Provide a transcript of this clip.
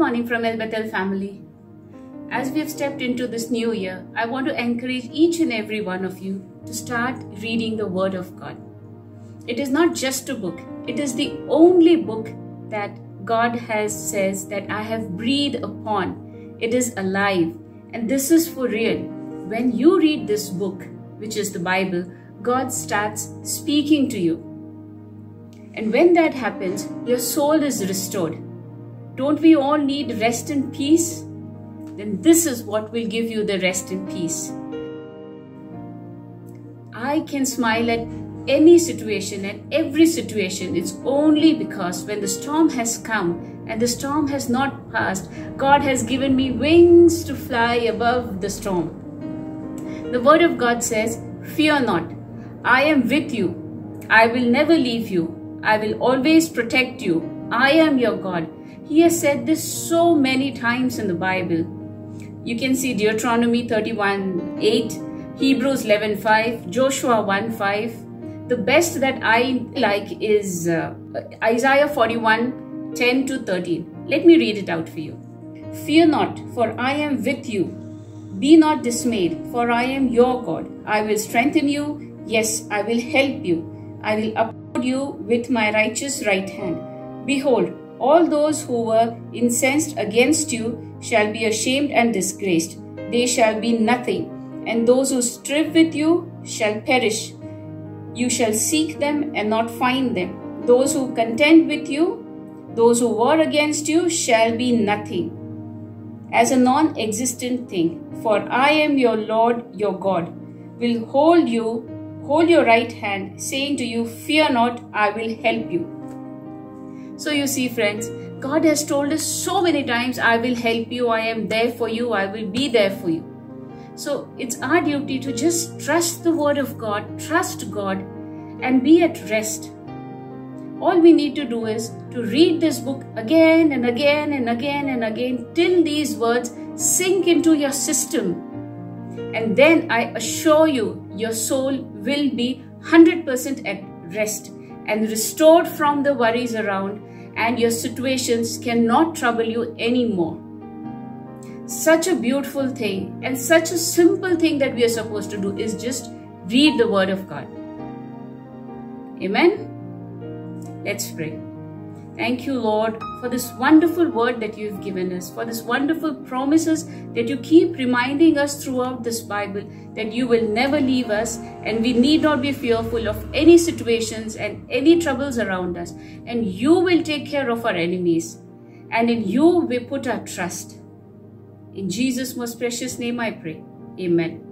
morning from El Bethel family. As we have stepped into this new year, I want to encourage each and every one of you to start reading the Word of God. It is not just a book, it is the only book that God has says that I have breathed upon. It is alive and this is for real. When you read this book, which is the Bible, God starts speaking to you. And when that happens, your soul is restored. Don't we all need rest and peace? Then this is what will give you the rest and peace. I can smile at any situation and every situation. It's only because when the storm has come and the storm has not passed, God has given me wings to fly above the storm. The Word of God says, Fear not, I am with you. I will never leave you. I will always protect you. I am your God. He has said this so many times in the Bible. You can see Deuteronomy 31 8, Hebrews 11 5, Joshua 1 5. The best that I like is uh, Isaiah 41 10 to 13. Let me read it out for you. Fear not, for I am with you. Be not dismayed, for I am your God. I will strengthen you. Yes, I will help you. I will uphold you with my righteous right hand. Behold, all those who were incensed against you shall be ashamed and disgraced. They shall be nothing, and those who strive with you shall perish. You shall seek them and not find them. Those who contend with you, those who war against you, shall be nothing. As a non existent thing, for I am your Lord your God, will hold you, hold your right hand, saying to you, Fear not, I will help you. So you see, friends, God has told us so many times, I will help you, I am there for you, I will be there for you. So it's our duty to just trust the Word of God, trust God, and be at rest. All we need to do is to read this book again and again and again and again till these words sink into your system. And then I assure you, your soul will be 100% at rest and restored from the worries around and your situations cannot trouble you anymore. Such a beautiful thing and such a simple thing that we are supposed to do is just read the Word of God. Amen. Let's pray. Thank you, Lord, for this wonderful word that you've given us, for this wonderful promises that you keep reminding us throughout this Bible that you will never leave us and we need not be fearful of any situations and any troubles around us. And you will take care of our enemies. And in you we put our trust. In Jesus' most precious name I pray. Amen.